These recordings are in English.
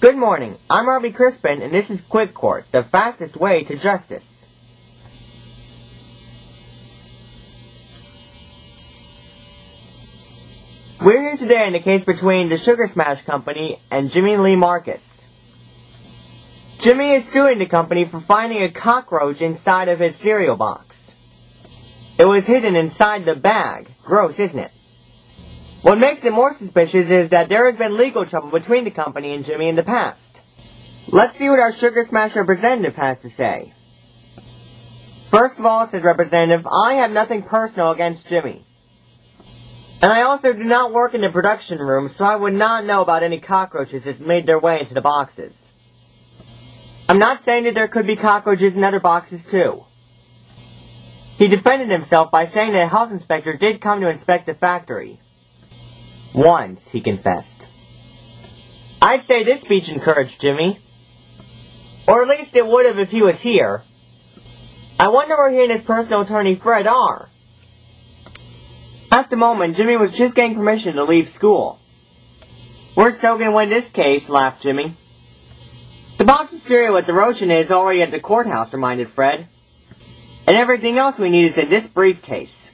Good morning. I'm Robbie Crispin, and this is Quick Court, the fastest way to justice. We're here today in the case between the Sugar Smash Company and Jimmy Lee Marcus. Jimmy is suing the company for finding a cockroach inside of his cereal box. It was hidden inside the bag. Gross, isn't it? What makes it more suspicious is that there has been legal trouble between the company and Jimmy in the past. Let's see what our Sugar Smash representative has to say. First of all, said Representative, I have nothing personal against Jimmy. And I also do not work in the production room, so I would not know about any cockroaches that made their way into the boxes. I'm not saying that there could be cockroaches in other boxes too. He defended himself by saying that a health inspector did come to inspect the factory. Once, he confessed. I'd say this speech encouraged Jimmy. Or at least it would have if he was here. I wonder where he and his personal attorney Fred are. At the moment, Jimmy was just getting permission to leave school. We're still gonna win this case, laughed Jimmy. The box of cereal with the it is already at the courthouse, reminded Fred. And everything else we need is in this briefcase.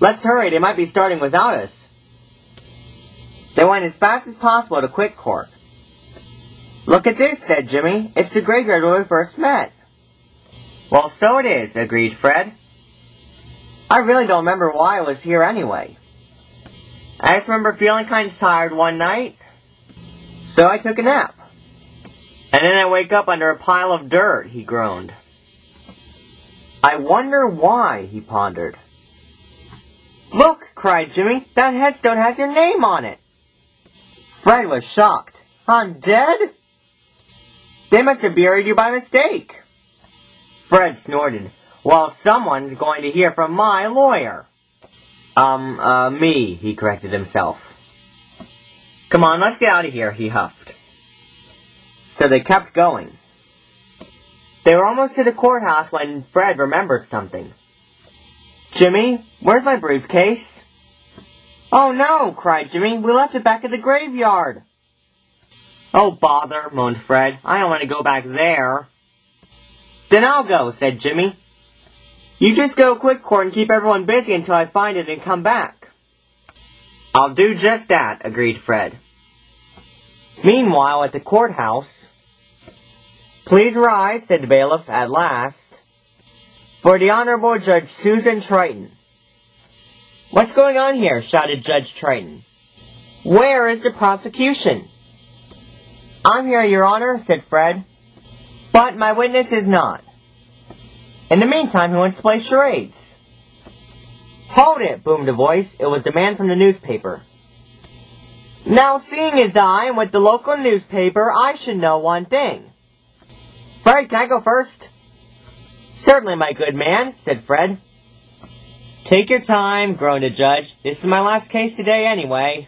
Let's hurry, they might be starting without us. They went as fast as possible to Quick Court. Look at this, said Jimmy. It's the graveyard where we first met. Well, so it is, agreed Fred. I really don't remember why I was here anyway. I just remember feeling kind of tired one night, so I took a nap. And then I wake up under a pile of dirt, he groaned. I wonder why, he pondered. Look, cried Jimmy, that headstone has your name on it. Fred was shocked. I'm dead? They must have buried you by mistake. Fred snorted. Well, someone's going to hear from my lawyer. Um, uh, me, he corrected himself. Come on, let's get out of here, he huffed. So they kept going. They were almost to the courthouse when Fred remembered something. Jimmy, where's my briefcase? Oh no, cried Jimmy. We left it back at the graveyard. Oh bother, moaned Fred. I don't want to go back there. Then I'll go, said Jimmy. You just go quick court and keep everyone busy until I find it and come back. I'll do just that, agreed Fred. Meanwhile, at the courthouse, Please rise, said the bailiff at last, for the Honorable Judge Susan Triton. What's going on here? shouted Judge Triton. Where is the prosecution? I'm here, Your Honor, said Fred. But my witness is not. In the meantime, he wants to play charades. Hold it, boomed a voice. It was the man from the newspaper. Now, seeing as I am with the local newspaper, I should know one thing. Fred, can I go first? Certainly, my good man, said Fred. Take your time, groaned the judge. This is my last case today anyway.